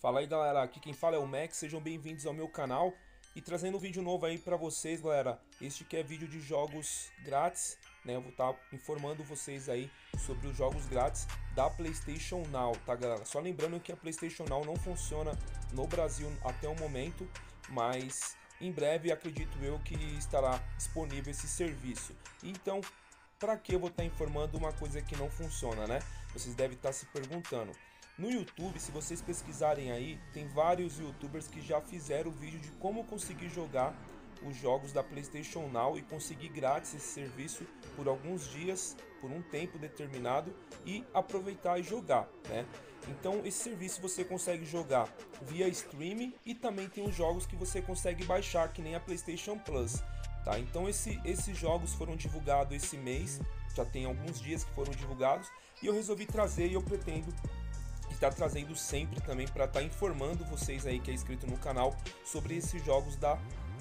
Fala aí galera, aqui quem fala é o Max, sejam bem-vindos ao meu canal. E trazendo um vídeo novo aí pra vocês galera, este que é vídeo de jogos grátis, né, eu vou estar tá informando vocês aí sobre os jogos grátis da Playstation Now, tá galera, só lembrando que a Playstation Now não funciona no Brasil até o momento, mas em breve acredito eu que estará disponível esse serviço, então para que eu vou estar tá informando uma coisa que não funciona, né, vocês devem estar tá se perguntando. No YouTube, se vocês pesquisarem aí, tem vários youtubers que já fizeram vídeo de como conseguir jogar os jogos da PlayStation Now e conseguir grátis esse serviço por alguns dias, por um tempo determinado e aproveitar e jogar, né? Então esse serviço você consegue jogar via streaming e também tem os jogos que você consegue baixar, que nem a PlayStation Plus, tá? Então esse, esses jogos foram divulgados esse mês, já tem alguns dias que foram divulgados e eu resolvi trazer e eu pretendo está trazendo sempre também para estar tá informando vocês aí que é inscrito no canal sobre esses jogos da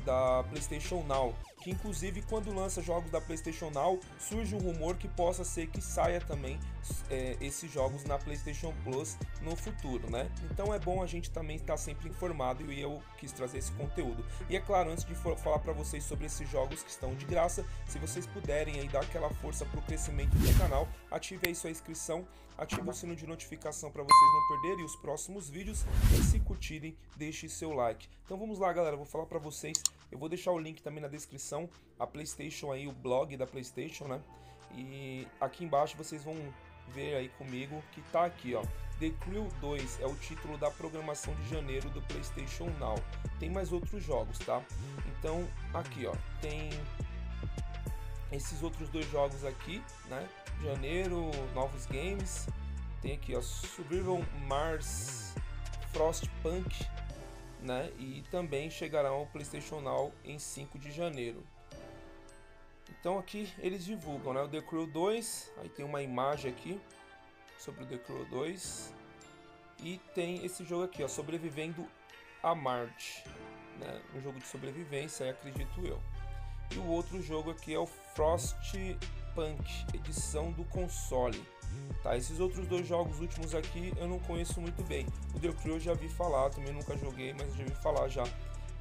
da PlayStation Now, que inclusive quando lança jogos da PlayStation Now surge um rumor que possa ser que saia também é, esses jogos na PlayStation Plus no futuro, né? Então é bom a gente também estar tá sempre informado e eu quis trazer esse conteúdo. E é claro, antes de falar para vocês sobre esses jogos que estão de graça, se vocês puderem aí dar aquela força para o crescimento do canal, ative aí sua inscrição, ative o sino de notificação para vocês não perderem os próximos vídeos e se curtirem, deixe seu like. Então vamos lá, galera, vou falar para vocês eu vou deixar o link também na descrição, a PlayStation aí, o blog da PlayStation, né? E aqui embaixo vocês vão ver aí comigo que tá aqui, ó. The Crew 2 é o título da programação de janeiro do PlayStation Now. Tem mais outros jogos, tá? Então, aqui, ó, tem esses outros dois jogos aqui, né? Janeiro, novos games. Tem aqui, ó, Survival Mars Frostpunk né? E também chegará ao PlayStation Now em 5 de janeiro. Então aqui eles divulgam, né? O The Crew 2, aí tem uma imagem aqui sobre o The Crew 2 e tem esse jogo aqui, ó, Sobrevivendo a Marte, né? Um jogo de sobrevivência, acredito eu. E o outro jogo aqui é o Frostpunk, edição do console. Tá, esses outros dois jogos últimos aqui eu não conheço muito bem. O The Crew eu já vi falar, também nunca joguei, mas já vi falar já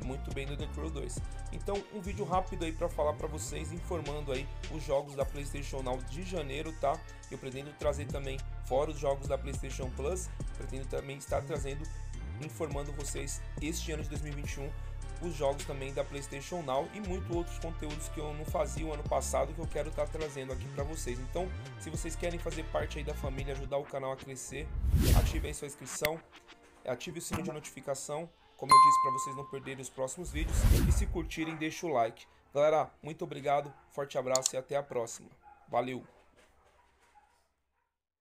muito bem do The Crew 2. Então, um vídeo rápido aí para falar para vocês, informando aí os jogos da PlayStation Now de janeiro, tá? Eu pretendo trazer também, fora os jogos da PlayStation Plus, pretendo também estar trazendo, informando vocês este ano de 2021 os jogos também da PlayStation Now e muitos outros conteúdos que eu não fazia o ano passado que eu quero estar tá trazendo aqui para vocês. Então, se vocês querem fazer parte aí da família, ajudar o canal a crescer, ative aí sua inscrição, ative o sininho de notificação, como eu disse para vocês não perderem os próximos vídeos e se curtirem, deixa o like. Galera, muito obrigado, forte abraço e até a próxima. Valeu!